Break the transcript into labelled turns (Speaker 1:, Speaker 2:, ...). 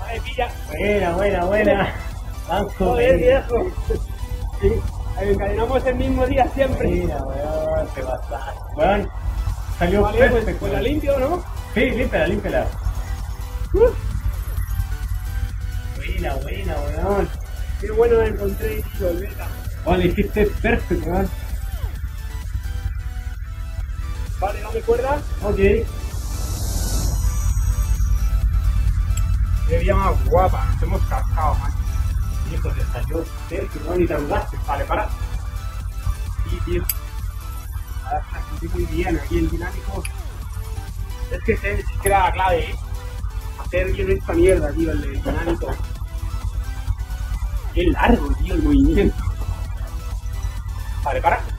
Speaker 1: Ay, pilla.
Speaker 2: Buena, buena, buena. Vamos,
Speaker 1: Joder, viejo. Sí, encadenamos el mismo día siempre.
Speaker 2: Mira, weón, te pasaste. Weón, salió
Speaker 1: Vale, pues,
Speaker 2: perfecto.
Speaker 1: pues la limpio, ¿no?
Speaker 2: Sí, límpela, límpela.
Speaker 1: Uh,
Speaker 2: Buena, buena, weón.
Speaker 1: qué bueno encontré y volverla.
Speaker 2: Weón, le hiciste perfecto, weón.
Speaker 1: Vale, dame cuerda.
Speaker 2: Ok.
Speaker 1: Qué día más guapa, nos hemos cascado, man.
Speaker 2: Hijo, te salió perfecto, weón, y te arrugaste.
Speaker 1: Vale, para. Sí, tío. Ahora está muy bien aquí el dinámico. Es que sé que era la clave, ¿eh? Hacer bien esta mierda, tío, el dinámico. Qué largo, tío, el movimiento. Vale, para.